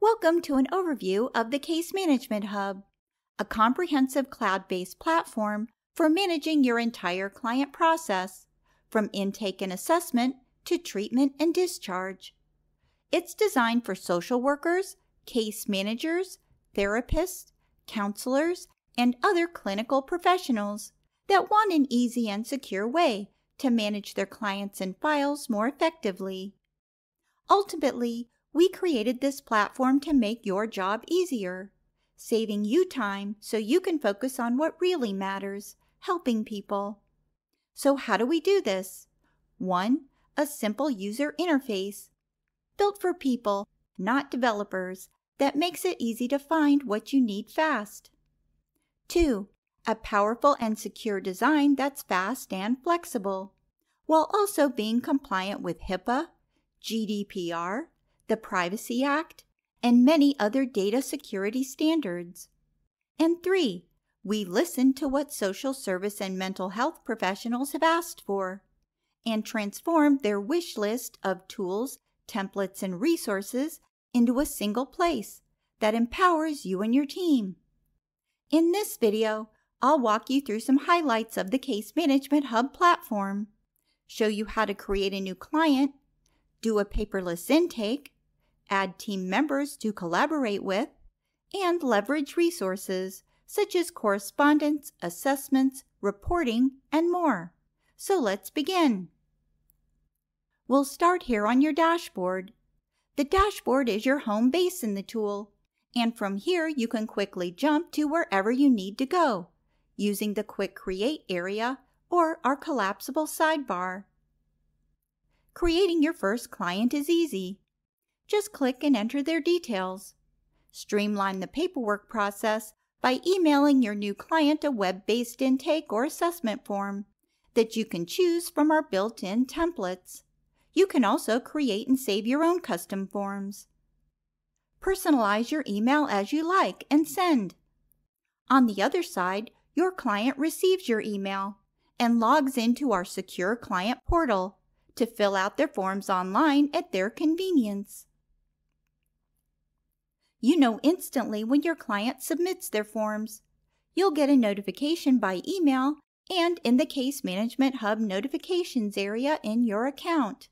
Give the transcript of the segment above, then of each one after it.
Welcome to an overview of the Case Management Hub, a comprehensive cloud-based platform for managing your entire client process, from intake and assessment to treatment and discharge. It's designed for social workers, case managers, therapists, counselors, and other clinical professionals that want an easy and secure way to manage their clients and files more effectively. Ultimately, we created this platform to make your job easier, saving you time so you can focus on what really matters helping people. So, how do we do this? 1. A simple user interface built for people, not developers, that makes it easy to find what you need fast. 2. A powerful and secure design that's fast and flexible, while also being compliant with HIPAA, GDPR, the Privacy Act, and many other data security standards. And three, we listen to what social service and mental health professionals have asked for and transform their wish list of tools, templates, and resources into a single place that empowers you and your team. In this video, I'll walk you through some highlights of the Case Management Hub platform, show you how to create a new client, do a paperless intake, add team members to collaborate with, and leverage resources such as correspondence, assessments, reporting, and more. So let's begin. We'll start here on your dashboard. The dashboard is your home base in the tool, and from here you can quickly jump to wherever you need to go using the Quick Create area or our collapsible sidebar. Creating your first client is easy. Just click and enter their details. Streamline the paperwork process by emailing your new client a web-based intake or assessment form that you can choose from our built-in templates. You can also create and save your own custom forms. Personalize your email as you like and send. On the other side, your client receives your email and logs into our secure client portal to fill out their forms online at their convenience. You know instantly when your client submits their forms. You'll get a notification by email and in the Case Management Hub notifications area in your account.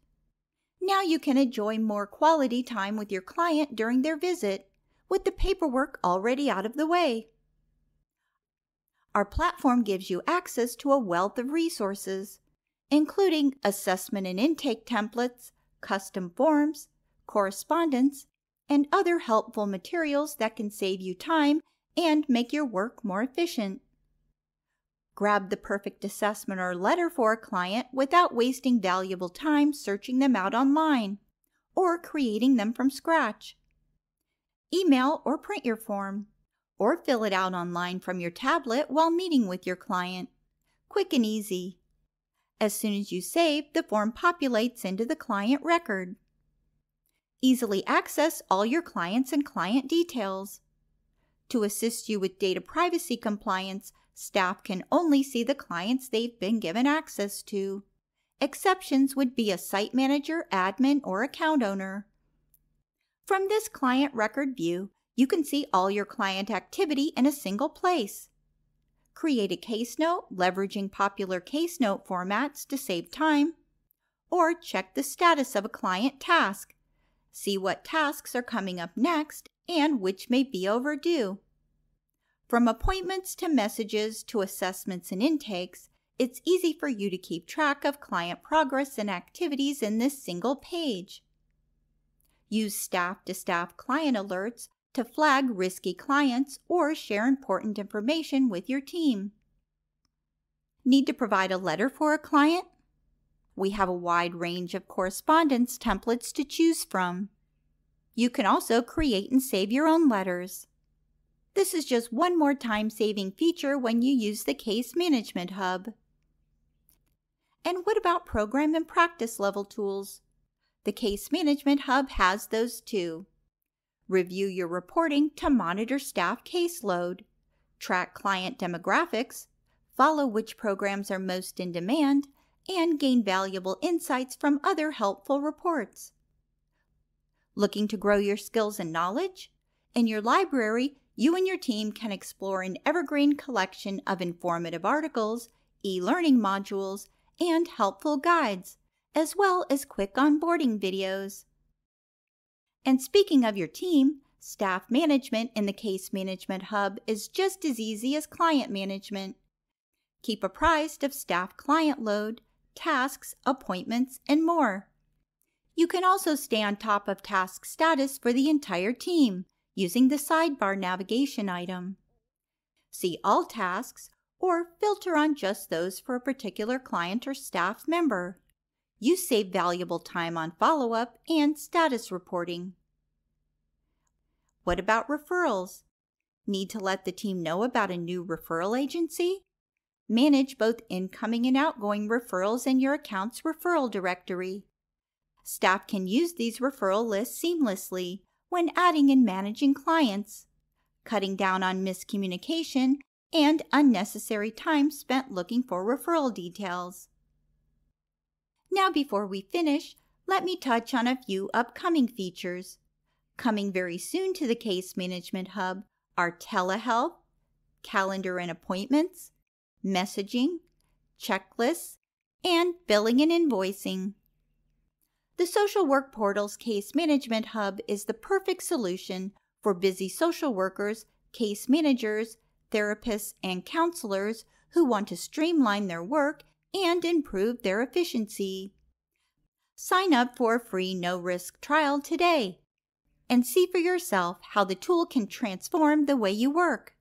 Now you can enjoy more quality time with your client during their visit, with the paperwork already out of the way. Our platform gives you access to a wealth of resources, including assessment and intake templates, custom forms, correspondence, and other helpful materials that can save you time and make your work more efficient. Grab the perfect assessment or letter for a client without wasting valuable time searching them out online or creating them from scratch. Email or print your form, or fill it out online from your tablet while meeting with your client. Quick and easy. As soon as you save, the form populates into the client record. Easily access all your clients and client details. To assist you with data privacy compliance, staff can only see the clients they've been given access to. Exceptions would be a site manager, admin, or account owner. From this client record view, you can see all your client activity in a single place. Create a case note leveraging popular case note formats to save time, or check the status of a client task see what tasks are coming up next and which may be overdue. From appointments to messages to assessments and intakes, it's easy for you to keep track of client progress and activities in this single page. Use staff to staff client alerts to flag risky clients or share important information with your team. Need to provide a letter for a client? We have a wide range of correspondence templates to choose from. You can also create and save your own letters. This is just one more time-saving feature when you use the Case Management Hub. And what about program and practice level tools? The Case Management Hub has those too. Review your reporting to monitor staff caseload, track client demographics, follow which programs are most in demand, and gain valuable insights from other helpful reports. Looking to grow your skills and knowledge? In your library, you and your team can explore an evergreen collection of informative articles, e learning modules, and helpful guides, as well as quick onboarding videos. And speaking of your team, staff management in the Case Management Hub is just as easy as client management. Keep apprised of staff client load, tasks, appointments, and more. You can also stay on top of task status for the entire team using the sidebar navigation item. See all tasks or filter on just those for a particular client or staff member. You save valuable time on follow up and status reporting. What about referrals? Need to let the team know about a new referral agency? Manage both incoming and outgoing referrals in your account's referral directory. Staff can use these referral lists seamlessly when adding and managing clients, cutting down on miscommunication and unnecessary time spent looking for referral details. Now, before we finish, let me touch on a few upcoming features. Coming very soon to the Case Management Hub are telehealth, calendar and appointments, messaging, checklists, and billing and invoicing. The Social Work Portal's Case Management Hub is the perfect solution for busy social workers, case managers, therapists, and counselors who want to streamline their work and improve their efficiency. Sign up for a free no risk trial today and see for yourself how the tool can transform the way you work.